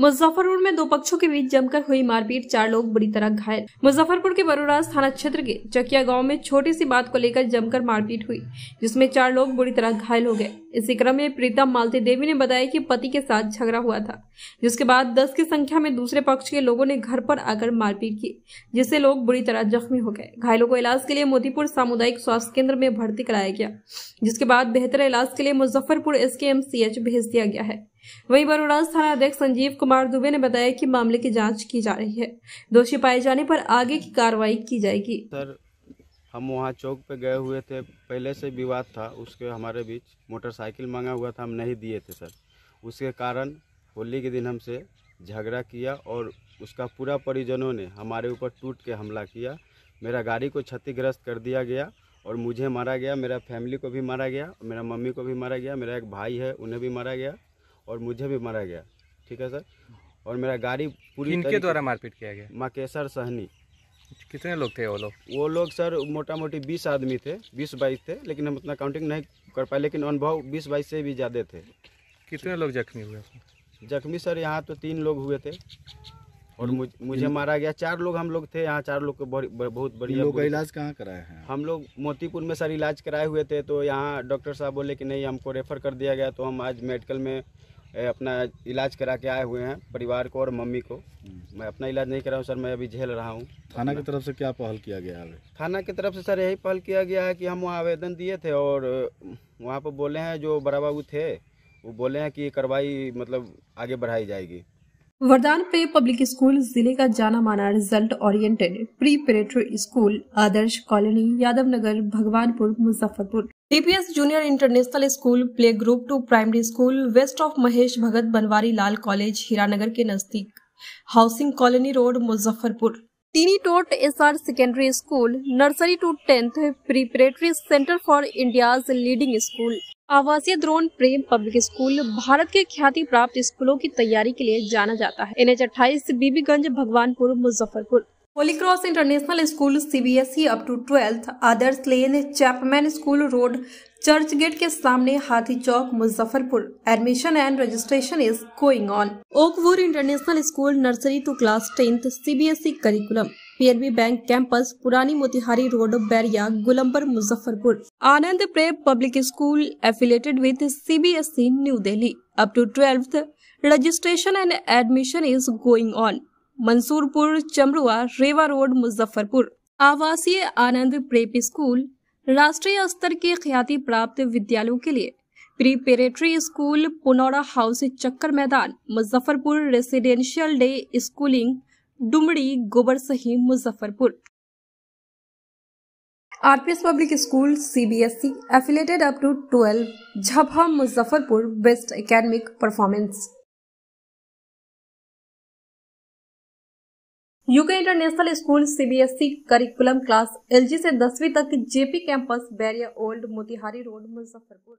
मुजफ्फरपुर में दो पक्षों के बीच जमकर हुई मारपीट, चार लोग बुरी तरह घायल। मुजफ्फरपुर के बरूराज थाना क्षेत्र के चकिया गाँव में छोटी सी बात को लेकर जमकर मारपीट हुई, जिसमें चार लोग बुरी तरह घायल हो गए। इसी क्रम में प्रीतम मालती देवी ने बताया कि पति के साथ झगड़ा हुआ था, जिसके बाद दस की संख्या में दूसरे पक्ष के लोगों ने घर पर आकर मारपीट की, जिससे लोग बुरी तरह जख्मी हो गए। घायलों को इलाज के लिए मोतीपुर सामुदायिक स्वास्थ्य केंद्र में भर्ती कराया गया, जिसके बाद बेहतर इलाज के लिए मुजफ्फरपुर एसकेएमसीएच भेज दिया गया है। वहीं बरूराज थाना अध्यक्ष संजीव कुमार दुबे ने बताया कि मामले की जाँच की जा रही है। दोषी पाए जाने पर आगे की कार्रवाई की जाएगी। सर हम वहाँ चौक पे गए हुए थे। पहले से विवाद था उसके हमारे बीच मोटरसाइकिल मांगा हुआ था हम नहीं दिए थे सर। उसके कारण होली के दिन हमसे झगड़ा किया और उसका पूरा परिजनों ने हमारे ऊपर टूट के हमला किया। मेरा गाड़ी को क्षतिग्रस्त कर दिया गया और मुझे मारा गया मेरा फैमिली को भी मारा गया मेरा मम्मी को भी मारा गया मेरा एक भाई है उन्हें भी मारा गया और मुझे भी मारा गया। ठीक है सर? और मेरा गाड़ी पूरी द्वारा मारपीट किया गया? माकेसर सहनी। कितने लोग थे वो लोग? वो लोग सर मोटा मोटी बीस आदमी थे बीस बाईस थे लेकिन हम उतना काउंटिंग नहीं कर पाए लेकिन अनुभव बीस बाईस से भी ज़्यादा थे। कितने लोग जख्मी हुए? जख्मी सर यहाँ तो तीन लोग हुए थे और मुझ, मुझे मारा गया। चार लोग हम लोग थे यहाँ चार लोग को बहुत बढ़िया लोगों का इलाज कहाँ कराए हैं? हम लोग मोतीपुर में सर इलाज कराए हुए थे तो यहाँ डॉक्टर साहब बोले कि नहीं हमको रेफ़र कर दिया गया तो हम आज मेडिकल में अपना इलाज करा के आए हुए हैं परिवार को और मम्मी को। मैं अपना इलाज नहीं कराऊँ सर मैं अभी झेल रहा हूँ। थाना की तरफ़ से क्या पहल किया गया है? थाना की तरफ़ से सर यही पहल किया गया है कि हम वहाँ आवेदन दिए थे और वहाँ पर बोले हैं जो बड़ा बाबू थे वो बोले हैं कि कार्रवाई मतलब आगे बढ़ाई जाएगी। वरदान प्रे पब्लिक स्कूल ज़िले का जाना माना result oriented preparatory school Adarsh colony Yadav Nagar Bhagwanpur Muzaffarpur. DPS junior international school play group to primary school west of Mahesh Bhagat Banwari Lal college Hiranagar के नज़दीक housing colony road Muzaffarpur tiny tot S R secondary school nursery to tenth preparatory centre for India's leading school आवासीय Drona Prem public school Bharat के ख्याति प्राप्त स्कूलों की तैयारी के लिए जाना जाता है। एन एच अट्ठाईस Bibiganj Bhagwanpur Muzaffarpur holy cross international school CBSE up to twelfth Adarsh lane Chapman school road church gate के सामने Hathi Chowk Muzaffarpur. Admission and registration is going on Oakwood international school nursery to class tenth CBSE curriculum PNB bank campus पुरानी Motihari road Bairiya Gulambar Muzaffarpur Anand Prem public school affiliated with CBSE New Delhi up to twelfth registration and admission is going on Mansurpur, Chamrua, Rewa road, Muzaffarpur. आवासीय Anand prep school राष्ट्रीय स्तर के ख्याति प्राप्त विद्यालयों के लिए preparatory school Punaura house Chakkar Maidan, Muzaffarpur residential day schooling, Dumri, Gobarsahi, Muzaffarpur. RPS public school, CBSE, affiliated up to 12 Jhabha Muzaffarpur, best academic performance. UK international school CBSE curriculum class LG से दसवीं तक JP campus Bairiya old Motihari road, Muzaffarpur.